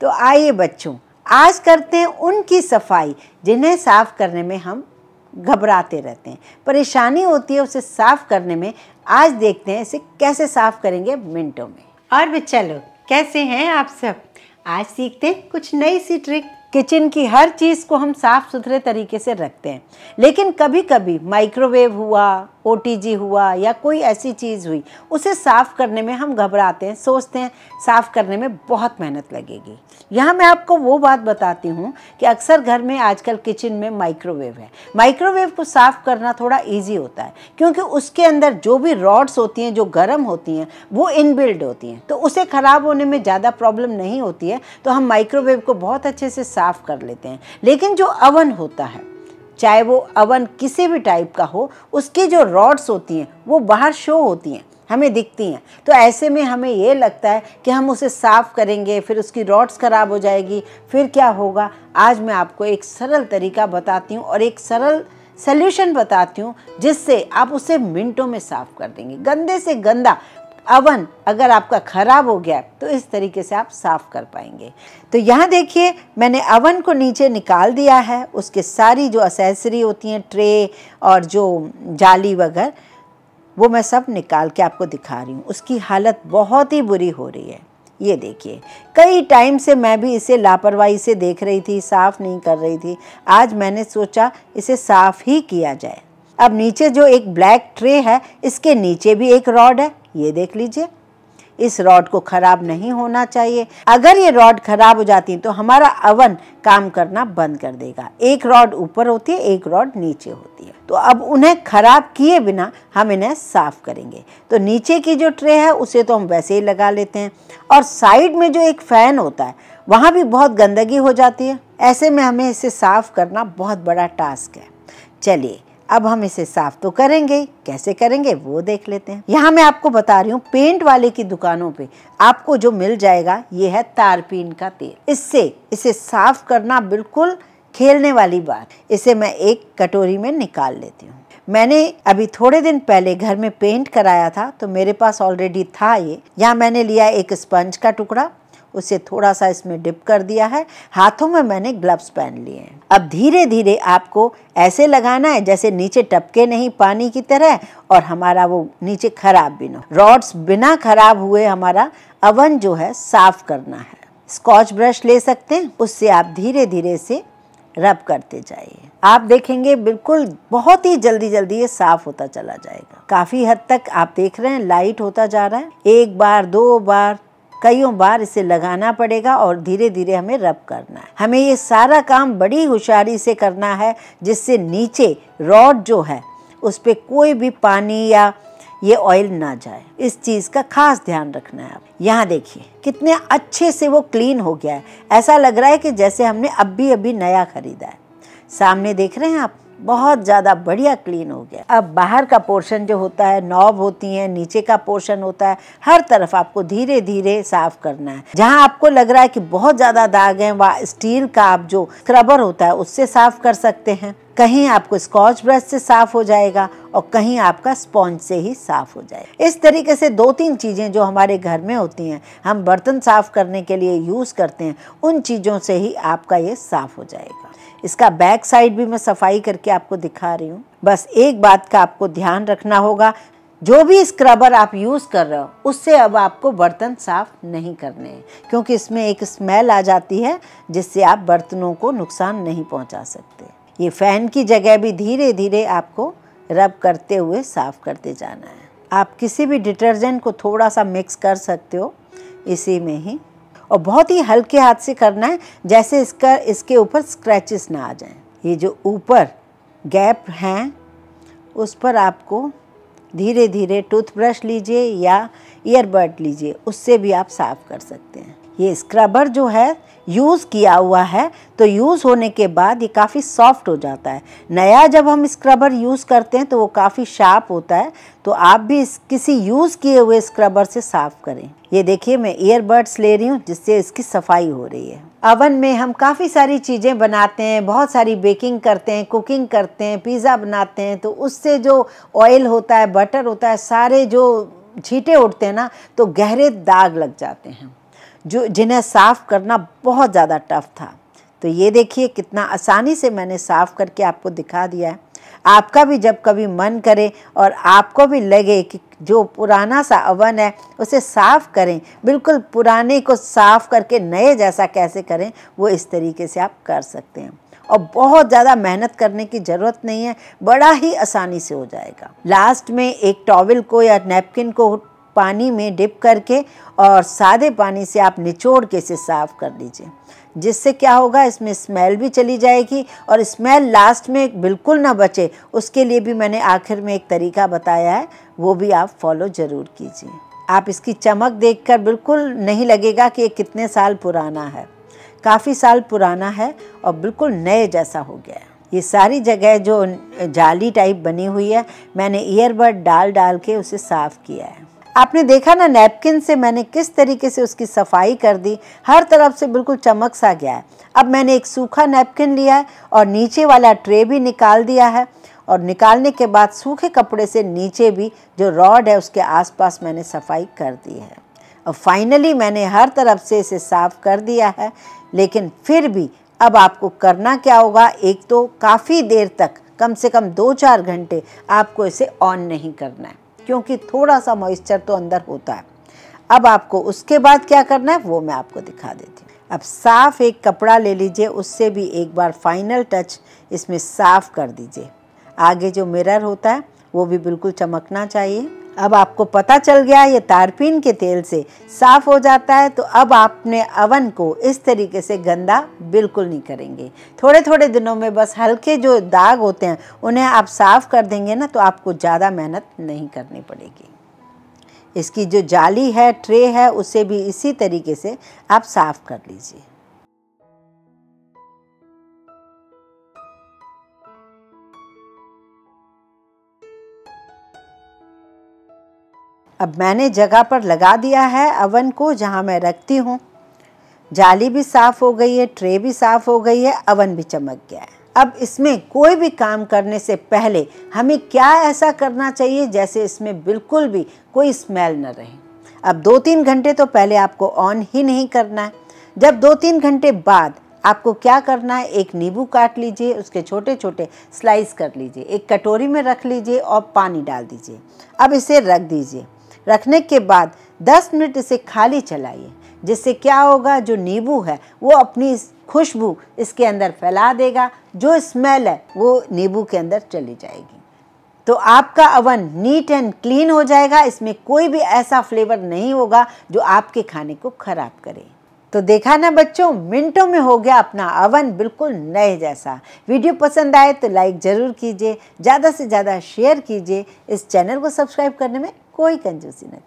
तो आइए बच्चों, आज करते हैं उनकी सफ़ाई, जिन्हें साफ़ करने में हम घबराते रहते हैं। परेशानी होती है उसे साफ़ करने में। आज देखते हैं इसे कैसे साफ़ करेंगे मिनटों में। और भी चलो कैसे हैं आप सब? आज सीखते हैं कुछ नई सी ट्रिक। किचन की हर चीज़ को हम साफ़ सुथरे तरीके से रखते हैं। लेकिन कभी कभी माइक्रोवेव हुआ ओटीजी हुआ या कोई ऐसी चीज़ हुई, उसे साफ़ करने में हम घबराते हैं, सोचते हैं, साफ़ करने में बहुत मेहनत लगेगी। यहाँ मैं आपको वो बात बताती हूँ कि अक्सर घर में आजकल किचन में माइक्रोवेव है। माइक्रोवेव को साफ़ करना थोड़ा ईजी होता है, क्योंकि उसके अंदर जो भी रॉड्स होती हैं, जो गर्म होती हैं, वो इनबिल्ड होती हैं। तो उसे ख़राब होने में ज़्यादा प्रॉब्लम नहीं होती है। तो हम माइक्रोवेव को बहुत अच्छे से साफ़ कर लेते हैं। लेकिन जो अवन होता है, चाहे वो अवन किसी भी टाइप का हो, उसकी जो रॉड्स होती हैं, वो बाहर शो होती हैं, हमें दिखती हैं। तो ऐसे में हमें ये लगता है कि हम उसे साफ़ करेंगे, फिर उसकी रॉड्स ख़राब हो जाएगी, फिर क्या होगा? आज मैं आपको एक सरल तरीका बताती हूँ और एक सरल सोल्यूशन बताती हूँ, जिससे आप उसे मिनटों में साफ़ कर देंगे। गंदे से गंदा अवन अगर आपका ख़राब हो गया तो इस तरीके से आप साफ़ कर पाएँगे। तो यहाँ देखिए, मैंने अवन को नीचे निकाल दिया है, उसके सारी जो असेसरी होती हैं, ट्रे और जो जाली वगैरह, वो मैं सब निकाल के आपको दिखा रही हूँ। उसकी हालत बहुत ही बुरी हो रही है। ये देखिए, कई टाइम से मैं भी इसे लापरवाही से देख रही थी, साफ़ नहीं कर रही थी। आज मैंने सोचा, इसे साफ़ ही किया जाए। अब नीचे जो एक ब्लैक ट्रे है, इसके नीचे भी एक रॉड है। ये देख लीजिए। इस रॉड को ख़राब नहीं होना चाहिए। अगर ये रॉड ख़राब हो जाती है तो हमारा अवन काम करना बंद कर देगा। एक रॉड ऊपर होती है, एक रॉड नीचे होती है। तो अब उन्हें ख़राब किए बिना हम इन्हें साफ़ करेंगे। तो नीचे की जो ट्रे है, उसे तो हम वैसे ही लगा लेते हैं। और साइड में जो एक फ़ैन होता है, वहाँ भी बहुत गंदगी हो जाती है। ऐसे में हमें इसे साफ़ करना बहुत बड़ा टास्क है। चलिए अब हम इसे साफ़ तो करेंगे। कैसे करेंगे वो देख लेते हैं। यहाँ मैं आपको बता रही हूँ, पेंट वाले की दुकानों पे आपको जो मिल जाएगा, ये है तारपीन का तेल। इससे, इसे साफ़ करना बिल्कुल खेलने वाली बात। इसे मैं एक कटोरी में निकाल लेती हूँ। मैंने अभी थोड़े दिन पहले घर में पेंट कराया था तो मेरे पास ऑलरेडी था ये। यहाँ मैंने लिया एक स्पंज का टुकड़ा। उसे थोड़ा सा इसमें डिप कर दिया है। हाथों में मैंने ग्लव्स पहन लिए हैं। अब धीरे धीरे आपको ऐसे लगाना है जैसे नीचे टपके नहीं पानी की तरह और हमारा वो नीचे खराब भी ना रॉड्स बिना खराब हुए हमारा अवन जो है साफ़ करना है। स्कॉच ब्रश ले सकते हैं। उससे आप धीरे धीरे से रब करते जाइए। आप देखेंगे बिल्कुल बहुत ही जल्दी जल्दी ये साफ़ होता चला जाएगा। काफ़ी हद तक आप देख रहे हैं, लाइट होता जा रहा है। एक बार, दो बार कईयों बार इसे लगाना पड़ेगा और धीरे धीरे हमें रब करना है। हमें ये सारा काम बड़ी होशियारी से करना है, जिससे नीचे रॉड जो है, उस पर कोई भी पानी या ये ऑयल ना जाए। इस चीज़ का खास ध्यान रखना है आप। यहाँ देखिए, कितने अच्छे से वो क्लीन हो गया है। ऐसा लग रहा है कि जैसे हमने अभी अभी नया खरीदा है। सामने देख रहे हैं आप? बहुत ज़्यादा बढ़िया क्लीन हो गया। अब बाहर का पोर्शन जो होता है, नॉब होती हैं, नीचे का पोर्शन होता है, हर तरफ़ आपको धीरे धीरे साफ़ करना है। जहाँ आपको लग रहा है कि बहुत ज़्यादा दाग हैं, वह स्टील का आप जो स्क्रबर होता है, उससे साफ़ कर सकते हैं। कहीं आपको स्कॉच ब्रश से साफ़ हो जाएगा और कहीं आपका स्पॉन्ज से ही साफ़ हो जाएगा। इस तरीके से दो तीन चीज़ें जो हमारे घर में होती हैं, हम बर्तन साफ़ करने के लिए यूज़ करते हैं, उन चीज़ों से ही आपका ये साफ़ हो जाएगा। इसका बैक साइड भी मैं सफ़ाई करके आपको दिखा रही हूँ। बस एक बात का आपको ध्यान रखना होगा, जो भी स्क्रबर आप यूज़ कर रहे हो, उससे अब आपको बर्तन साफ़ नहीं करने हैं, क्योंकि इसमें एक स्मेल आ जाती है जिससे आप बर्तनों को नुकसान नहीं पहुँचा सकते। ये फ़ैन की जगह भी धीरे धीरे आपको रब करते हुए साफ़ करते जाना है। आप किसी भी डिटर्जेंट को थोड़ा सा मिक्स कर सकते हो, इसी में ही और बहुत ही हल्के हाथ से करना है, जैसे इसका, इसके ऊपर स्क्रैचेस ना आ जाएँ। ये जो ऊपर गैप हैं, उस पर आपको धीरे धीरे टूथब्रश लीजिए या ईयरबड लीजिए, उससे भी आप साफ़ कर सकते हैं। ये स्क्रबर जो है, यूज़ किया हुआ है तो यूज़ होने के बाद ये काफ़ी सॉफ्ट हो जाता है। नया जब हम स्क्रबर यूज़ करते हैं तो वो काफ़ी शार्प होता है तो आप भी इस, किसी यूज़ किए हुए स्क्रबर से साफ़ करें। ये देखिए, मैं ईयरबड्स ले रही हूँ, जिससे इसकी सफ़ाई हो रही है। अवन में हम काफ़ी सारी चीज़ें बनाते हैं, बहुत सारी बेकिंग करते हैं, कुकिंग करते हैं, पिज़्ज़ा बनाते हैं तो उससे जो ऑयल होता है, बटर होता है, सारे जो छीटे उठते हैं ना तो गहरे दाग लग जाते हैं। जो जिन्हें साफ़ करना बहुत ज़्यादा टफ था। तो ये देखिए कितना आसानी से मैंने साफ़ करके आपको दिखा दिया है। आपका भी जब कभी मन करे और आपको भी लगे कि जो पुराना सा अवन है, उसे साफ़ करें। बिल्कुल पुराने को साफ़ करके नए जैसा कैसे करें, वो इस तरीके से आप कर सकते हैं। और बहुत ज़्यादा मेहनत करने की ज़रूरत नहीं है, बड़ा ही आसानी से हो जाएगा। लास्ट में एक टॉवल को या नैपकिन को पानी में डिप करके और सादे पानी से आप निचोड़ के इसे साफ़ कर लीजिए जिससे क्या होगा, इसमें स्मेल भी चली जाएगी और स्मेल लास्ट में बिल्कुल ना बचे। उसके लिए भी मैंने आखिर में एक तरीका बताया है, वो भी आप फॉलो ज़रूर कीजिए। आप इसकी चमक देखकर बिल्कुल नहीं लगेगा कि ये कितने साल पुराना है। काफ़ी साल पुराना है और बिल्कुल नए जैसा हो गया है। ये सारी जगह जो जाली टाइप बनी हुई है, मैंने ईयरबड डाल डाल के उसे साफ़ किया है। आपने देखा ना नैपकिन से मैंने किस तरीके से उसकी सफ़ाई कर दी? हर तरफ़ से बिल्कुल चमक सा गया है। अब मैंने एक सूखा नैपकिन लिया है और नीचे वाला ट्रे भी निकाल दिया है और निकालने के बाद सूखे कपड़े से नीचे भी जो रॉड है, उसके आसपास मैंने सफ़ाई कर दी है। और फाइनली मैंने हर तरफ़ से इसे साफ़ कर दिया है, लेकिन फिर भी अब आपको करना क्या होगा? एक तो काफ़ी देर तक, कम से कम दो चार घंटे आपको इसे ऑन नहीं करना है। क्योंकि थोड़ा सा मॉइस्चर तो अंदर होता है। अब आपको उसके बाद क्या करना है, वो मैं आपको दिखा देती हूँ। अब साफ़ एक कपड़ा ले लीजिए, उससे भी एक बार फाइनल टच इसमें साफ़ कर दीजिए। आगे जो मिरर होता है, वो भी बिल्कुल चमकना चाहिए। अब आपको पता चल गया ये तारपीन के तेल से साफ़ हो जाता है तो अब आपने अवन को इस तरीके से गंदा बिल्कुल नहीं करेंगे। थोड़े थोड़े दिनों में बस हल्के जो दाग होते हैं, उन्हें आप साफ़ कर देंगे ना तो आपको ज़्यादा मेहनत नहीं करनी पड़ेगी। इसकी जो जाली है, ट्रे है, उसे भी इसी तरीके से आप साफ़ कर लीजिए। अब मैंने जगह पर लगा दिया है अवन को जहाँ मैं रखती हूँ। जाली भी साफ़ हो गई है, ट्रे भी साफ़ हो गई है, अवन भी चमक गया है। अब इसमें कोई भी काम करने से पहले हमें क्या ऐसा करना चाहिए जैसे इसमें बिल्कुल भी कोई स्मेल न रहे। अब दो तीन घंटे तो पहले आपको ऑन ही नहीं करना है। जब दो तीन घंटे बाद आपको क्या करना है, एक नींबू काट लीजिए, उसके छोटे छोटे स्लाइस कर लीजिए, एक कटोरी में रख लीजिए और पानी डाल दीजिए। अब इसे रख दीजिए। रखने के बाद 10 मिनट इसे खाली चलाइए, जिससे क्या होगा, जो नींबू है, वो अपनी खुशबू इसके अंदर फैला देगा। जो स्मेल है, वो नींबू के अंदर चली जाएगी। तो आपका अवन नीट एंड क्लीन हो जाएगा। इसमें कोई भी ऐसा फ्लेवर नहीं होगा, जो आपके खाने को खराब करे। तो देखा ना बच्चों, मिनटों में हो गया अपना अवन बिल्कुल नए जैसा। वीडियो पसंद आए तो लाइक ज़रूर कीजिए, ज़्यादा से ज़्यादा शेयर कीजिए। इस चैनल को सब्सक्राइब करने में कोई कंजूसी न